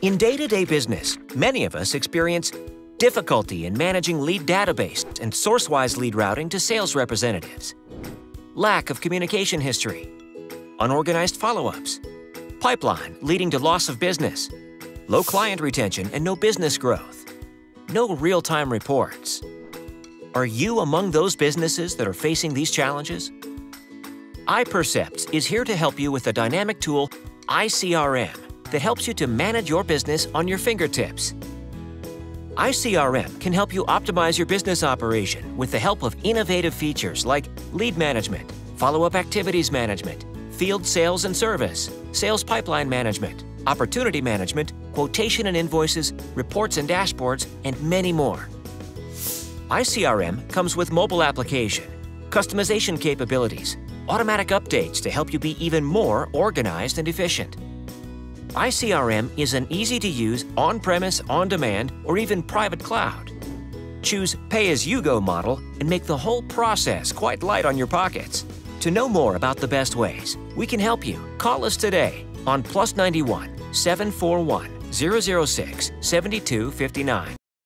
In day-to-day business, many of us experience difficulty in managing lead database and source-wise lead routing to sales representatives, lack of communication history, unorganized follow-ups, pipeline leading to loss of business, low client retention and no business growth, no real-time reports. Are you among those businesses that are facing these challenges? iPercepts is here to help you with the dynamic tool iCRM that helps you to manage your business on your fingertips. iCRM can help you optimize your business operation with the help of innovative features like lead management, follow-up activities management, field sales and service, sales pipeline management, opportunity management, quotation and invoices, reports and dashboards, and many more. iCRM comes with mobile application, customization capabilities, automatic updates to help you be even more organized and efficient. iCRM is an easy-to-use on-premise, on-demand, or even private cloud. Choose pay-as-you-go model and make the whole process quite light on your pockets. To know more about the best ways, we can help you. Call us today on plus 91 741 006 7259.